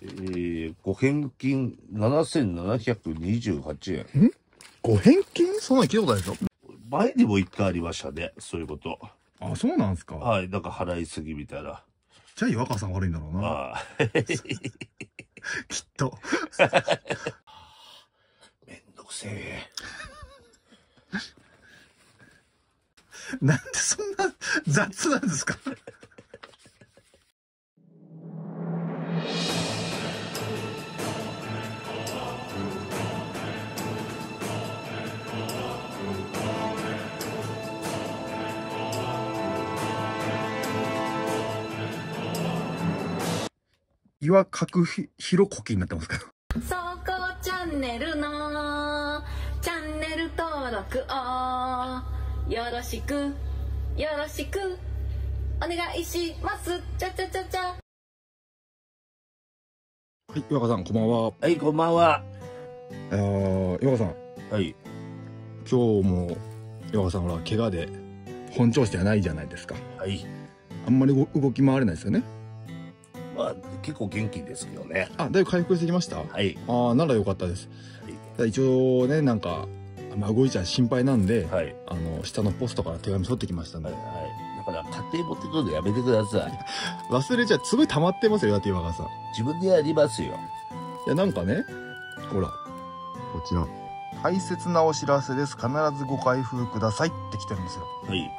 えー、ご返金7728円。ご返金？そんなの聞いたことないでしょ前にも一回ありましたね、そういうこと。あ、そうなんですか。はい、なんか払いすぎみたいな。じゃあ岩川さん悪いんだろうな。ああ。きっと。めんどくせえ。なんでそんな雑なんですか？岩角ひひろこきになってますから。そこチャンネルのチャンネル登録をよろしくよろしくお願いしますちゃちゃちゃちゃはい、岩川さん、こんばんは。はい、こんばんは。あー岩川さん、はい。今日も岩川さんほら怪我で本調子ではないじゃないですかはい。あんまり動動き回れないですよねまあ、結構元気ですけどね。あだいぶ回復してきました？はい。ああならよかったですただ一応ねなんかあんま動いちゃ心配なんで、はい。あの下のポストから手紙取ってきましたんで、はい。はい。だから、家庭持ってくるのやめてください。忘れちゃうすごい溜まってますよだって岩川さんい自分でやりますよ。やなんかねほらこちら大切なお知らせです必ずご開封くださいって来てるんですよはい。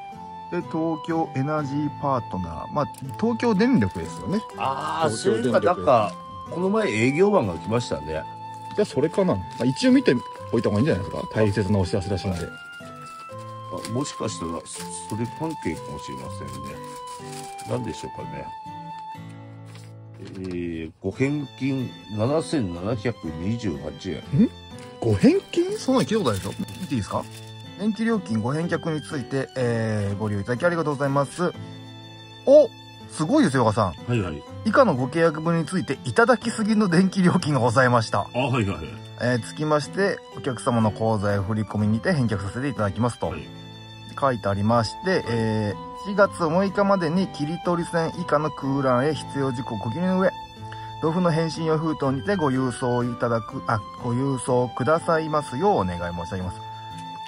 で東京エナジーパートナー。まあ東京電力ですよね。ああ、東そういうか、京電力なんか、この前営業マンが来ましたね。じゃあそれかな、まあ、一応見ておいた方がいいんじゃないですか？大切なお知らせらしいんで、あもしかしたら、そそれ関係かもしれませんね。何でしょうかね。えー、ご返金7728円。ご返金？そんなの聞いたことないでしょ？言っていいですか？電気料金ご返却について、えー、ご利用いただきありがとうございます。おすごいですよ、岡さん。はいはい。以下のご契約分について、いただきすぎの電気料金がございました。あはいはい。えー、つきまして、お客様の口座へ振り込みにて返却させていただきますと、はい書いてありまして、えー、4月6日までに切り取り線以下の空欄へ必要事項をご記入の上、同府の返信用封筒にてご郵送いただく、あ、ご郵送くださいますようお願い申し上げます。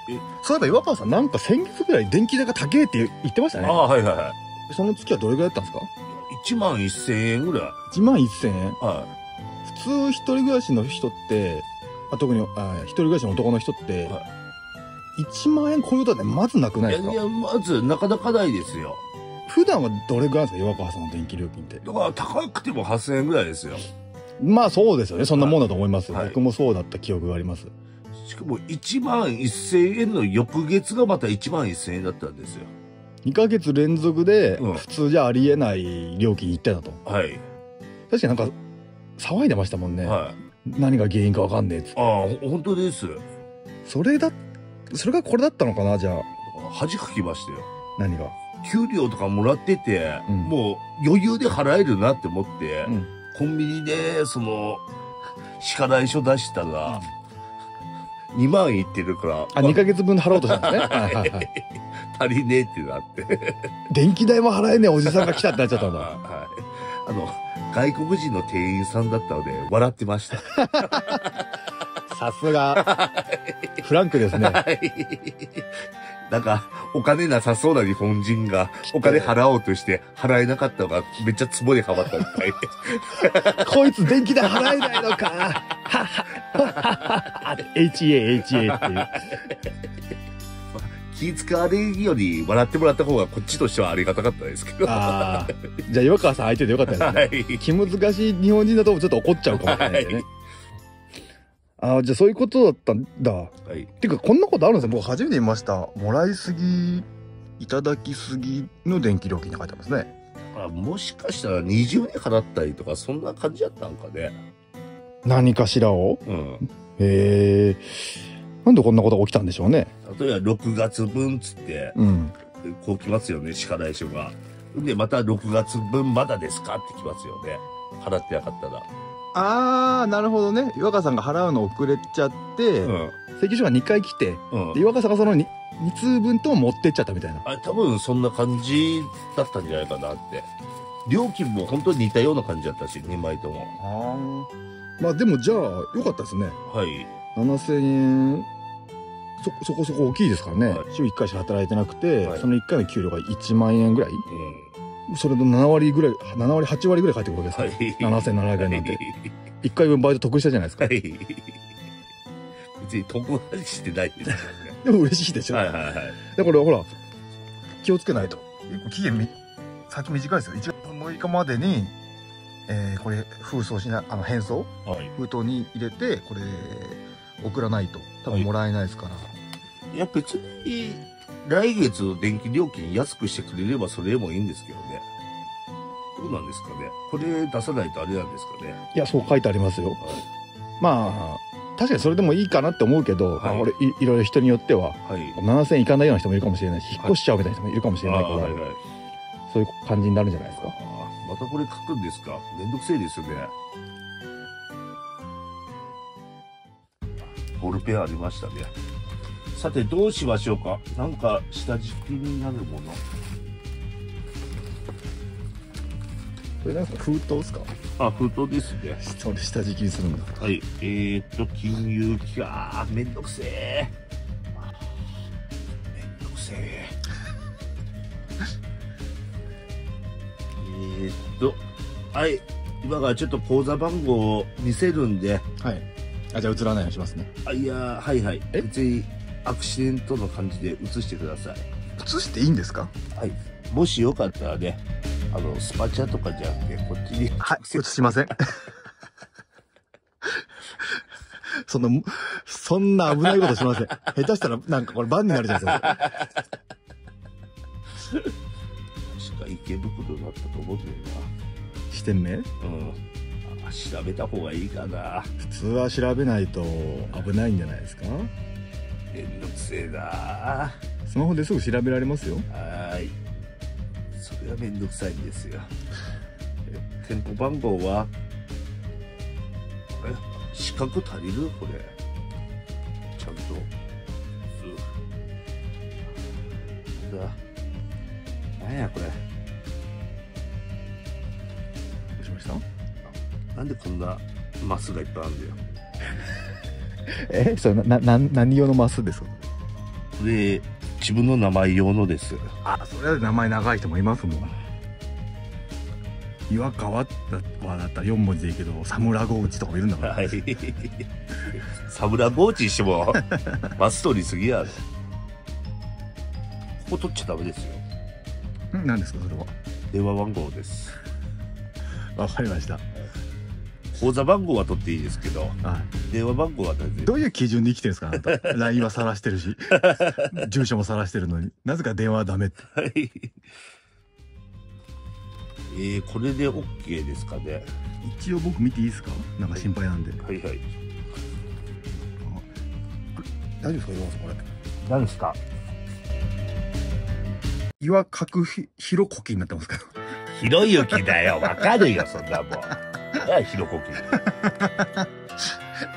えそういえば岩川さんなんか先月ぐらい電気代が高えって言ってましたあはいはいはい。その月はどれぐらいだったんですか？1万1000円ぐらい。1万1000円？は普通一人暮らしの人って、あ特にあ一人暮らしの男の人って、は1万円超えることはねまずなくい。ないですか？いやいや、まず、なかなかないですよ。普段はどれぐらいですか岩川さんの電気料金って？だから、高くても8000円ぐらいですよ。まあそうですよねそんなもんだと思います、はい僕もそうだった記憶がありますしかも、1万1000円の翌月がまた1万1000円だったんですよ。2ヶ月連続でうん普通じゃありえない料金いってたとはい。確かになんか騒いでましたもんね、はい。何が原因かわかんねえっつってああ、ほ本当です。それだそれがこれだったのかなじゃあ恥かきましたよ。何が？給料とかもらってて、うんもう余裕で払えるなって思って、うんコンビニで、その、支払い書出したら、2万いってるから、あ2ヶ月分払おうとしたんですね はいはいはい足りねえってなって。電気代も払えねえおじさんが来たってなっちゃったんだ はい。あの、外国人の店員さんだったので、笑ってました。さすがフランクですねはい。なんか、お金なさそうな日本人が、お金払おうとして、払えなかったのが、めっちゃツボにはまったみたいで。こいつ電気代払えないのか HA、HA っていう。気使われるより笑ってもらった方がこっちとしてはありがたかったですけど。はああ。じゃあ、岩川さん相手でよかったですね。い。気難しい日本人だとちょっと怒っちゃうかもしれないんでね。ああ、じゃあそういうことだったんだ。はい。ていうか、こんなことあるんですよ。僕初めて見ました。もらいすぎ、いただきすぎの電気料金に書いてますね。あもしかしたら二重に払ったりとか、そんな感じだったんかね。何かしらを？うん。へえ。なんでこんなことが起きたんでしょうね。例えば6月分つって、うん。こう来ますよね、支払い書が。で、また6月分まだですか？って来ますよね。払ってなかったら。ああ、なるほどね。岩川さんが払うの遅れちゃって、うん。請求書が2回来て、うんで。岩川さんがその 2, 2通分と持ってっちゃったみたいな。あ多分そんな感じだったんじゃないかなって。料金も本当に似たような感じだったし、2枚とも。まあでもじゃあ、よかったですね。はい。7000円、そ、そこそこ大きいですからね。はい週1回しか働いてなくて、はいその1回の給料が1万円ぐらいうん。それの7割ぐらい、7割、8割ぐらい返ってくるわけですはい。か。7700円なんては。い。1回分バイト得したじゃないですか。はい。別に得はしてないですよね。でも嬉しいでしょ。はいはいはい。だからほら、気をつけないと。結構期限み、先短いですよ。1月6日までに、えー、これ、封送しな、あの、返送はい。封筒に入れて、これ、送らないと。多分もらえないですから。いや、別に、来月の電気料金安くしてくれればそれでもいいんですけどね。どうなんですかね。これ出さないとあれなんですかね。いや、そう書いてありますよ。はまあ、確かにそれでもいいかなって思うけど、はいまあ俺い、いろいろ人によっては、い。はい。7000いかないような人もいるかもしれないし、引っ越しちゃうみたいな人もいるかもしれないから、あはいはい。そういう感じになるんじゃないですか。またこれ書くんですか？めんどくせえですよね。ボールペンありましたね。さて、どうしましょうか？なんか、下敷きになるもの。これなんか封筒ですか？あ、封筒ですね。それ下敷きにするんだ。はい。えー、っと、金融機関。めんどくせえ。めんどくせえ。えーっと、はい。今からちょっと口座番号を見せるんで、はい。あ、じゃあ映らないようにしますね。あ、いやー、はいはい。え？別にアクシデントの感じで映してください。映していいんですか？はい。もしよかったらね、あの、スパチャとかじゃなくて、こっちに。はい、映しません。そんな、そんな危ないことしません。下手したら、なんかこれ番になるじゃないですか。確か池袋だったと思うんだよ視点名？な。うん。あ調べた方がいいかな。普通は調べないと危ないんじゃないですか？めんどくせえなスマホですぐ調べられますよ。はーい。それはめんどくさいんですよ。え店舗番号は、これ、資格足りる？これ。ちゃんと。うん。だ。なんやこれ。どうしました？なんでこんなマスがいっぱいあるんだよ。えそれな、な、何用のマスですか？これ、自分の名前用のです。あ、それは名前長い人もいますもん。岩川だはだったら4文字でいいけど、サムラゴウチとかもいるんだから。はい。サムラゴーチにしても、マス取りすぎやろ。ここ取っちゃダメですよ。ん？何ですかそれは？電話番号です。わかりました。口座番号は取っていいですけど、はい。電話番号は全然。どういう基準で生きてるんですかあなた。LINE は晒してるし、住所も晒してるのに。なぜか電話はダメって。はい。えー、これで OK ですかね。一応僕見ていいですか？なんか心配なんで。はいはい。大丈夫ですかこれ。何ですか？岩角ひひろこきになってますけど。ひろゆきだよ。わかるよ、そんなもん。ああ、ひろこき。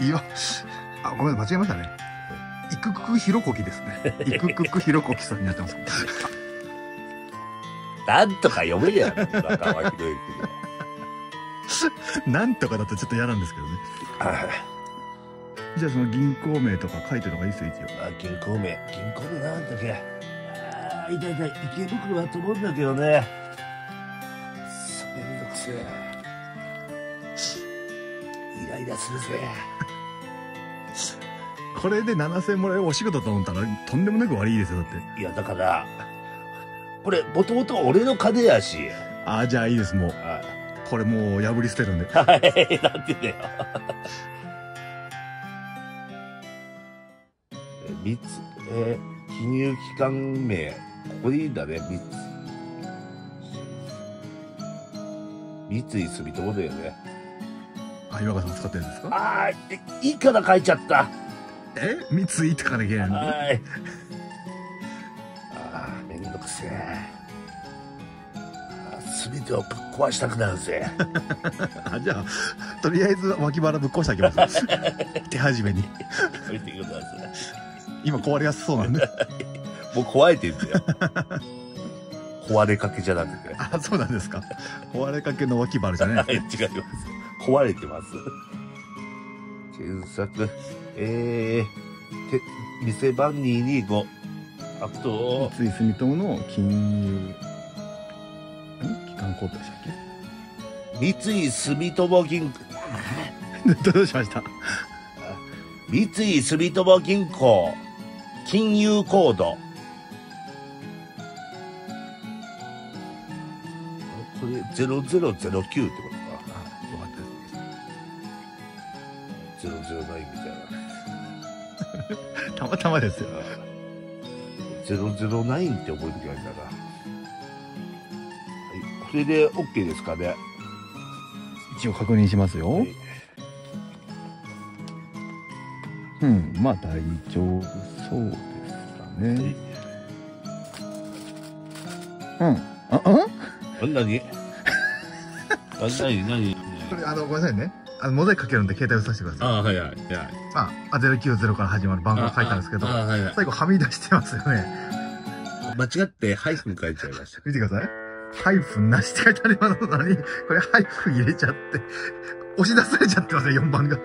岩、あ、ごめん、間違えましたね。いくくくひろこきですね。いくくくひろこきさんになってます。なんとか読めりゃ、中川ひろゆきなんとかだとちょっと嫌なんですけどね。じゃあその銀行名とか書いてるのがいいですよ、一応。あ、銀行名。銀行名なんだっけ。ああ、痛い痛い。池袋だと思うんだけどね。そめんどくせえ。イライラするぜ。これで7000もらえるお仕事と思ったら、とんでもなく悪いですよ、だって。いや、だから、これ、もともと俺の金やし。ああ、じゃあいいです、もう。はこれもう破り捨てるんで。い。はい、なんてだよ。え三つ、えー金融機関名。ここでいいんだね、三つ。三井住友だよね。あ、岩川さん使ってるんですか？ああ、いいいから書いちゃった。え？三井って書かなきゃいけないのはい。ああ、めんどくせえ。すべてをぶっ壊したくなるぜ。あ、じゃあ、とりあえず脇腹ぶっ壊してあげます。手始めに。今壊れやすそうなんで。もう壊れてるんだよ。壊れかけじゃなくて。あ、そうなんですか。壊れかけの脇腹じゃないはい、違います。壊れてます。検索、えー、て、店番225。あと、三井住友の金融、ん機関コードでしたっ三井住友銀行、け どうしました？三井住友銀行、金融コード。あこれ0009ってこと？またまですよ。009って覚えときゃいいんだな。はい。これで OK ですかね。一応確認しますよ。はいうん、まあ大丈夫そうですかね。うん。あ、うん？あ、なに？あ、なになにこれ、あの、ごめんなさいね。あの、モザイクかけるんで携帯をさせてください。あ、はいはい。はい。あ、あ、090から始まる番号が書いたんですけど、あ、はいはい。最後はみ出してますよね。間違ってハイフン書いちゃいました。見てください。ハイフンなしって書いてありますのに、これハイフン入れちゃって、押し出されちゃってますね、4番が。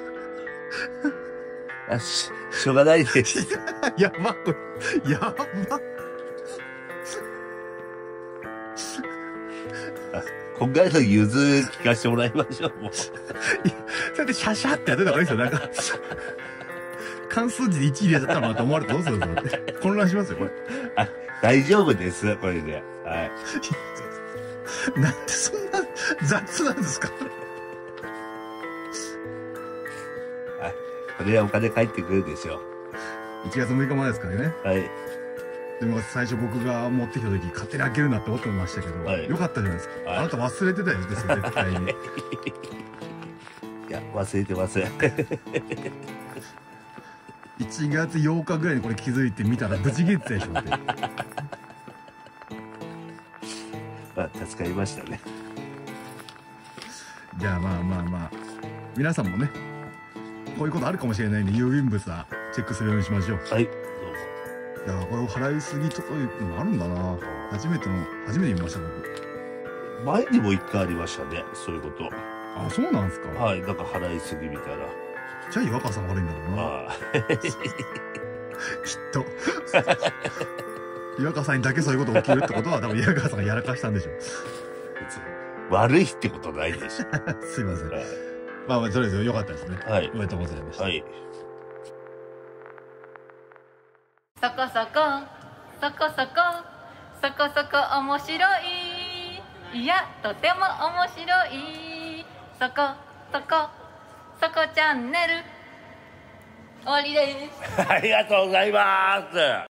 あ、し、しょうがないです。やば、これ、やば。今回の融通聞かせてもらいましょう。もう それでシャシャってやってた方がいいですよ、なんか。関数字で1入れちゃったのかと思われてどうするんですか？混乱しますよ、これ。大丈夫です。これで。はい。なんでそんな雑なんですか？これはお金返ってくるでしょ ?1 月6日までですからね。う。はい。でも最初僕が持ってきた時、勝手に開けるなって思ってましたけど、はいよかったじゃないですか。はいあなた忘れてたよ、ですよ、絶対に。いや、忘れてません。1月8日ぐらいにこれ気づいてみたら無事ゲッツでしょって。あ助かりましたね。じゃあまあまあまあ、皆さんもね、こういうことあるかもしれないんで、郵便物はチェックするようにしましょう。はい。どいや、これを払いすぎとかいうのもあるんだな。初めての、初めて見ました、僕。前にも一回ありましたね。そういうこと。あ、そうなんですか。はい。なんか払いすぎみたいな。じゃあ岩川さんが悪いんだろうな。あきっと。岩川さんにだけそういうこと起きるってことは、多分岩川さんがやらかしたんでしょう。あ。悪いってことないでしょ。すいません。はまあまあ、とりあえず良かったですね。い。はいお。めでとうございました。はい。そこそこそこそこそこそこ面白い。いやとても面白い。そこそこそこチャンネル。終わりです。ありがとうございます。